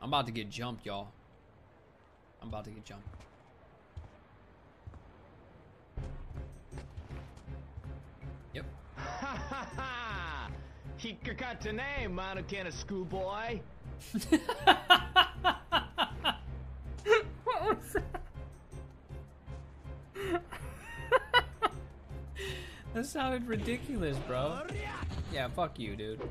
I'm about to get jumped, y'all. I'm about to get jumped. Yep. Ha ha ha! He got name, schoolboy. what was that? that sounded ridiculous, bro. Yeah, fuck you, dude.